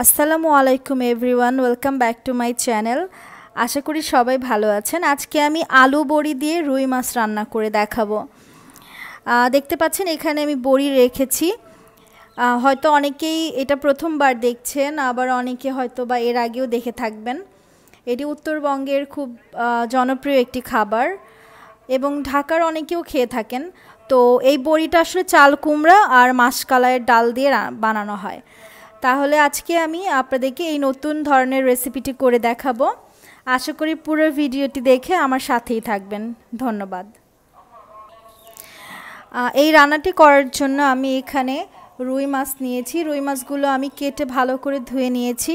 আসসালামু আলাইকুম everyone, welcome back to my channel. আশা করি সবাই ভালো আছেন। আজকে আমি আলু বড়ি দিয়ে রুই মাছ রান্না করে দেখাবো। দেখতে পাচ্ছেন, এখানে আমি বড়ি রেখেছি। হয়তো অনেকেই এটা প্রথমবার দেখছেন, আবার অনেকে হয়তো বা এর আগেও দেখে থাকবেন। এটি উত্তরবঙ্গের খুব জনপ্রিয় একটি খাবার এবং ঢাকার অনেকেও খেয়ে থাকেন। তো এই বড়িটা আসলে চাল কুমড়া আর মাসকালাইয়ের ডাল দিয়ে বানানো হয়। তাহলে আজকে আমি আপনাদেরকে এই নতুন ধরনের রেসিপিটি করে দেখাবো। আশা করি পুরো ভিডিওটি দেখে আমার সাথেই থাকবেন। ধন্যবাদ। এই রান্নাটি করার জন্য আমি এখানে রুই মাছ নিয়েছি। রুই মাছগুলো আমি কেটে ভালো করে ধুয়ে নিয়েছি।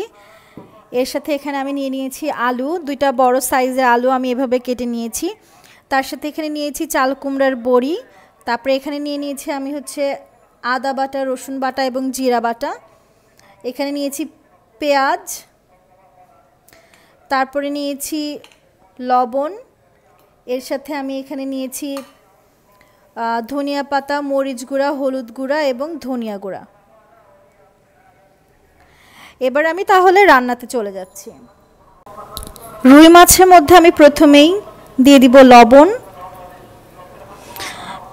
এর সাথে এখানে আমি নিয়ে নিয়েছি আলু। দুইটা বড় সাইজের আলু আমি এভাবে কেটে নিয়েছি। তার সাথে এখানে নিয়েছি চাল কুমড়ার বড়ি। তারপরে এখানে নিয়ে নিয়েছি আমি হচ্ছে আদা বাটা, রসুন বাটা এবং জিরা বাটা। এখানে নিয়েছি পেঁয়াজ, তারপরে নিয়েছি লবণ, এর সাথে আমি এখানে নিয়েছি ধনিয়া পাতা, মরিচ গুঁড়া, হলুদ গুঁড়া এবং ধনিয়া গুঁড়া। এবার আমি তাহলে রান্নাতে চলে যাচ্ছি। রুই মাছের মধ্যে আমি প্রথমেই দিয়ে দিব লবণ,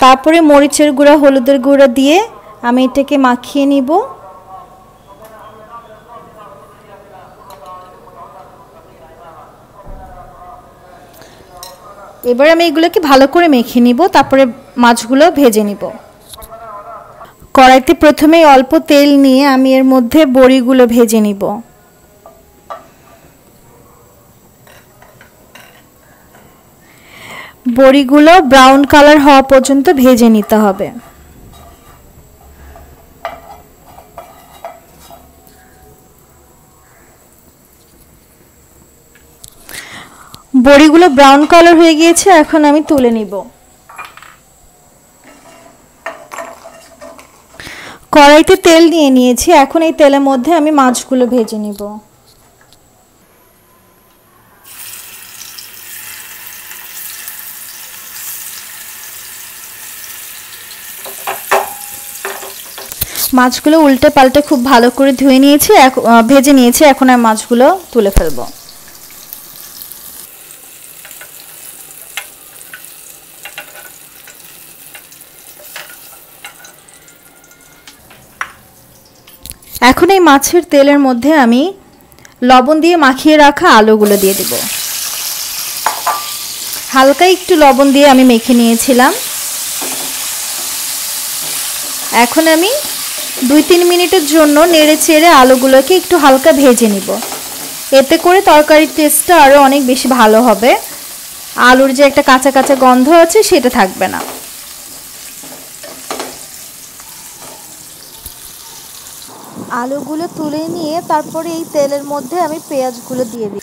তারপরে মরিচের গুঁড়া, হলুদের গুঁড়া দিয়ে আমি এটাকে মাখিয়ে নিব। এবার আমি এগুলোকে ভালো করে মেখে নিব, তারপরে মাছগুলো ভেজে নিব। কড়াইতে প্রথমে অল্প তেল নিয়ে আমি এর মধ্যে বড়িগুলো ভেজে নিব। বড়িগুলো ব্রাউন কালার হওয়া পর্যন্ত ভেজে নিতে হবে। বড়িগুলো ব্রাউন কালার হয়ে গিয়েছে, এখন আমি তুলে নিব। কড়াইতে তেল নিয়ে নিয়েছি, এখন এই তেলের মধ্যে আমি মাছগুলো ভেজে নিব। মাছগুলো উল্টে পাল্টে খুব ভালো করে ধুয়ে নিয়েছি ভেজে নিয়েছি, এখন আর মাছগুলো তুলে ফেলব। এখন এই মাছের তেলের মধ্যে আমি লবণ দিয়ে মাখিয়ে রাখা আলুগুলো দিয়ে দেব। হালকা একটু লবণ দিয়ে আমি মেখে নিয়েছিলাম। এখন আমি দুই তিন মিনিটের জন্য নেড়ে চেড়ে আলুগুলোকে একটু হালকা ভেজে নিব। এতে করে তরকারির টেস্টটা আরও অনেক বেশি ভালো হবে। আলুর যে একটা কাঁচা কাঁচা গন্ধ আছে সেটা থাকবে না। আলুগুলো তুলে নিয়ে তারপরে এই তেলের মধ্যে আমি পেঁয়াজগুলো দিয়ে দিই।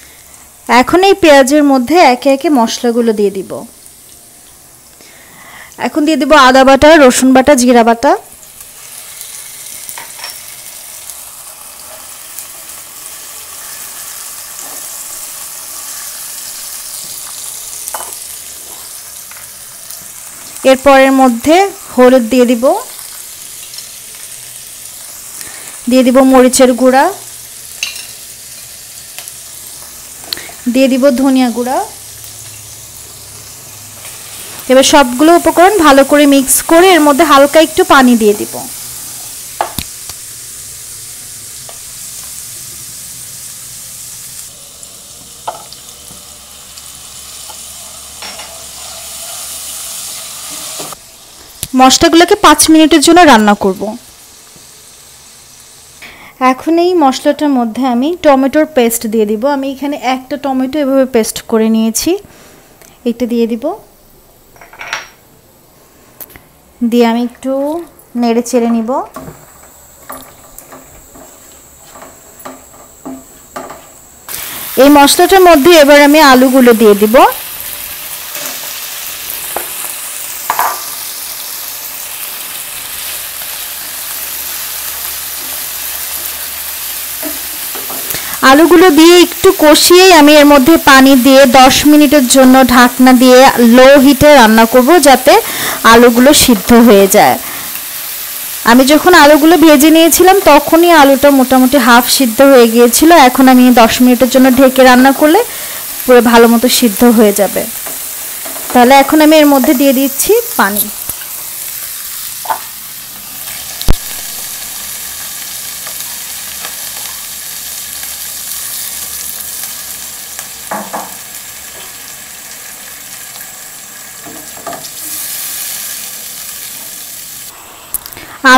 এখন এই পেঁয়াজের মধ্যে একে একে মশলাগুলো দিয়ে দিব। এখন দিয়ে দিব আদা বাটা, রসুন বাটা, জিরা বাটা। এরপরের মধ্যে হলুদ দিয়ে দিব। দিয়ে দিব মরিচের গুঁড়া। দিয়ে দিব ধনিয়া গুঁড়া। এবার সবগুলো উপকরণ ভালো করে মিক্স করে এর মধ্যে হালকা একটু পানি দিয়ে দিব। মশলাগুলোকে পাঁচ মিনিটের জন্য রান্না করব। এখন এই মশলাটার মধ্যে আমি টমেটোর পেস্ট দিয়ে দিব। আমি এখানে একটা টমেটো এভাবে পেস্ট করে নিয়েছি। এটা দিয়ে দিব। দিয়ে আমি একটু নেড়ে চেড়ে নিব। এই মশলাটার মধ্যে এবার আমি আলুগুলো দিয়ে দিব। আলুগুলো দিয়ে একটু কষিয়েই আমি এর মধ্যে পানি দিয়ে 10 মিনিটের জন্য ঢাকনা দিয়ে লো হিটে রান্না করব যাতে আলুগুলো সিদ্ধ হয়ে যায়। আমি যখন আলুগুলো ভেজে নিয়েছিলাম তখনই আলুটা মোটামুটি হাফ সিদ্ধ হয়ে গিয়েছিল। এখন আমি দশ মিনিটের জন্য ঢেকে রান্না করলে পুরো ভালো মতো সিদ্ধ হয়ে যাবে। তাহলে এখন আমি এর মধ্যে দিয়ে দিচ্ছি পানি।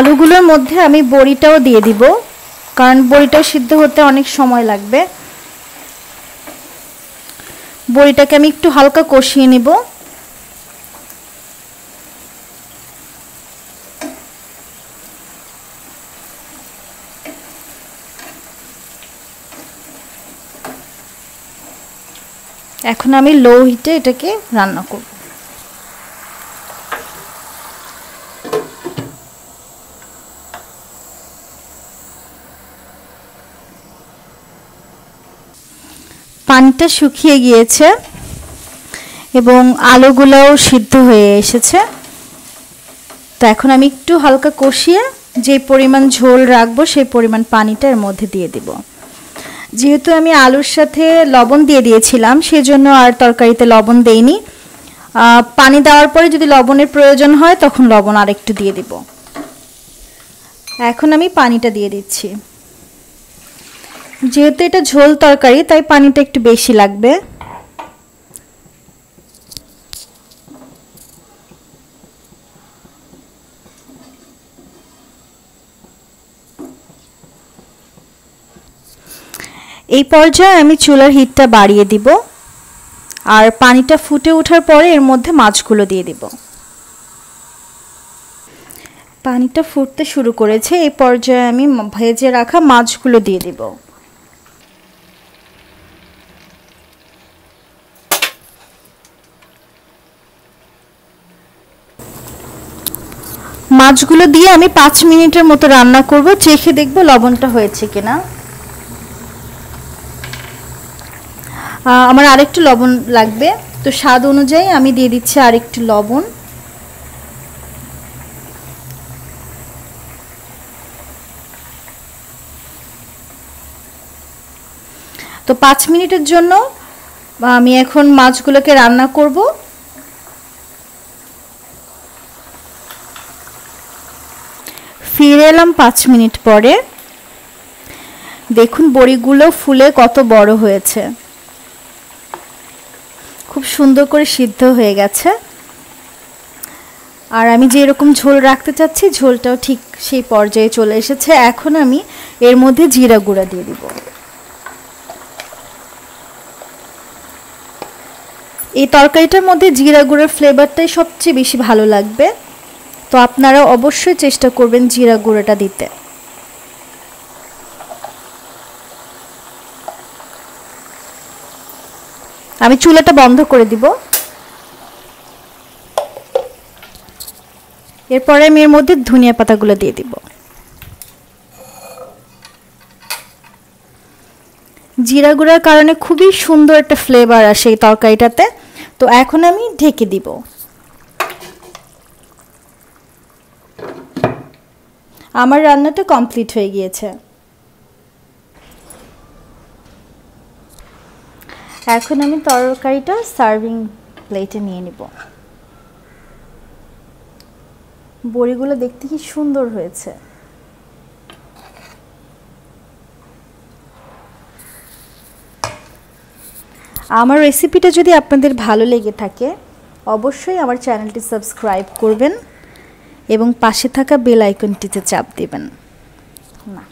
আলুগুলোর মধ্যে আমি বড়িটাও দিয়ে দিব, কারণ বড়িটাও সিদ্ধ হতে অনেক সময় লাগবে। বড়িটাকে আমি একটু হালকা কষিয়ে নিব। এখন আমি লো হিটে এটাকে রান্না করব। পানিটা শুকিয়ে গিয়েছে এবং আলুগুলোও সিদ্ধ হয়ে এসেছে। তো এখন আমি একটু হালকা কষিয়ে যে পরিমাণ ঝোল রাখব, সেই পরিমাণ পানিটা এর মধ্যে দিয়ে দিব। যেহেতু আমি আলুর সাথে লবণ দিয়ে দিয়েছিলাম, সেজন্য আর তরকারিতে লবণ দেইনি। পানি দেওয়ার পরে যদি লবণের প্রয়োজন হয়, তখন লবণ আর একটু দিয়ে দিব। এখন আমি পানিটা দিয়ে দিচ্ছি। যেহেতু এটা ঝোল তরকারি, তাই পানিটা একটু বেশি লাগবে। এই পর্যায়ে আমি চুলার হিটটা বাড়িয়ে দিব। আর পানিটা ফুটে ওঠার পরে এর মধ্যে মাছগুলো দিয়ে দিব। পানিটা ফুটতে শুরু করেছে, এই পর্যায়ে আমি ভেজে রাখা মাছগুলো দিয়ে দিব। মাছগুলো দিয়ে আমি পাঁচ মিনিটের মতো রান্না করব, চেখে দেখব লবণটা হয়েছে কিনা। আমার আরেকটু লবণ লাগবে, তো স্বাদ অনুযায়ী আমি দিয়ে দিচ্ছি আরেকটু লবণ। তো পাঁচ মিনিটের জন্য আমি এখন মাছগুলোকে রান্না করব। ফিরে এলাম পাঁচ মিনিট পরে। দেখুন বড়িগুলো ফুলে কত বড় হয়েছে। খুব সুন্দর করে সিদ্ধ হয়ে গেছে। আর আমি যে এরকম ঝোল রাখতে চাচ্ছি, ঝোলটাও ঠিক সেই পর্যায়ে চলে এসেছে। এখন আমি এর মধ্যে জিরা গুঁড়া দিয়ে দিব। এই তরকারিটার মধ্যে জিরা গুঁড়োর ফ্লেভারটাই সবচেয়ে বেশি ভালো লাগবে। তো আপনারা অবশ্যই চেষ্টা করবেন জিরা গুঁড়োটা দিতে। আমি চুলাটা বন্ধ করে দিব। এরপরে আমি এর মধ্যে ধনিয়া পাতাগুলো দিয়ে দিব। জিরা গুঁড়ার কারণে খুবই সুন্দর একটা ফ্লেভার আসে এই তরকারিটাতে। তো এখন আমি ঢেকে দিব। আমার রান্নাটা কমপ্লিট হয়ে গিয়েছে। এখন আমি তরকারিটা সার্ভিং প্লেটে নিয়ে নিব। বড়িগুলো দেখতে কি সুন্দর হয়েছে। আমার রেসিপিটা যদি আপনাদের ভালো লেগে থাকে, অবশ্যই আমার চ্যানেলটি সাবস্ক্রাইব করবেন। এবং পাশে থাকা বেল আইকনটিতে চাপ দেবেন। না।